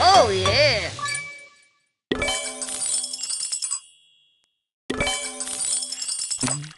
Oh yeah! Mm -hmm.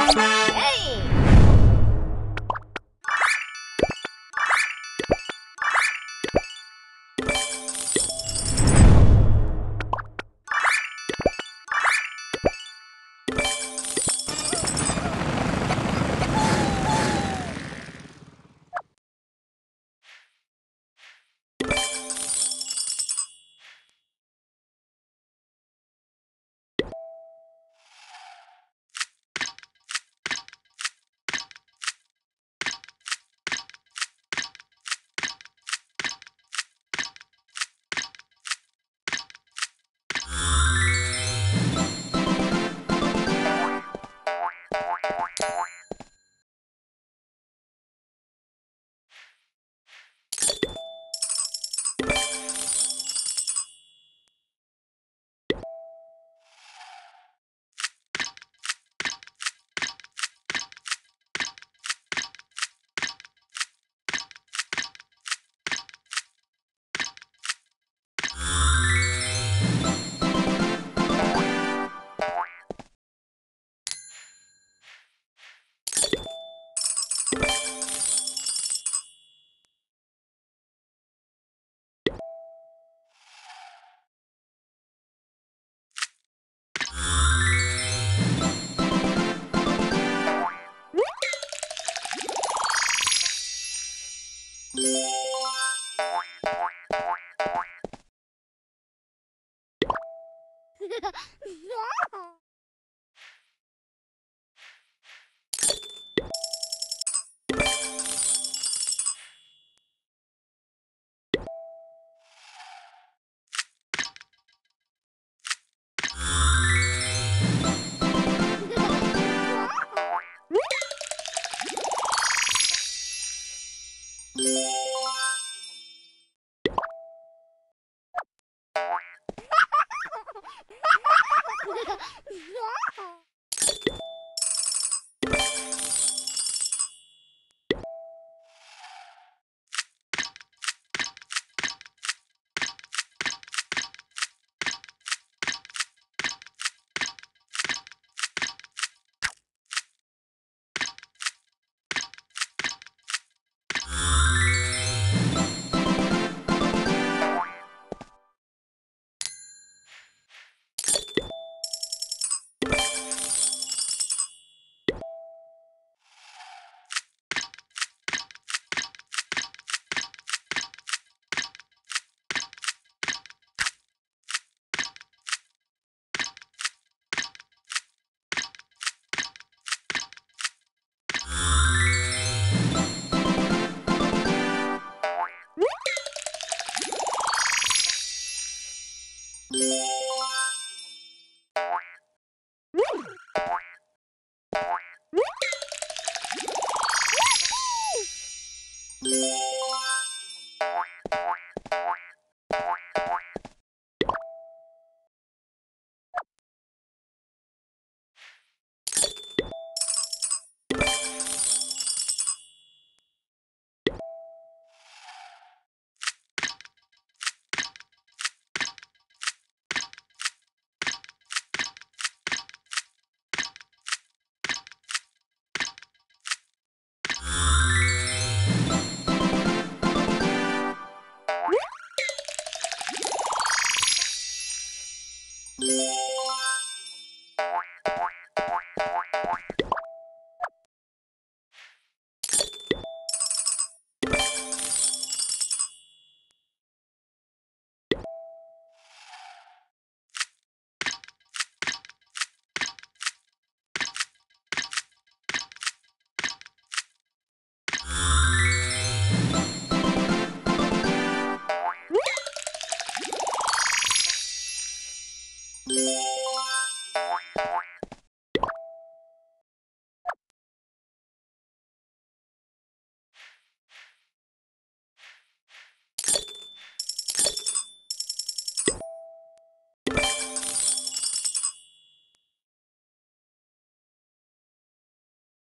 Hey!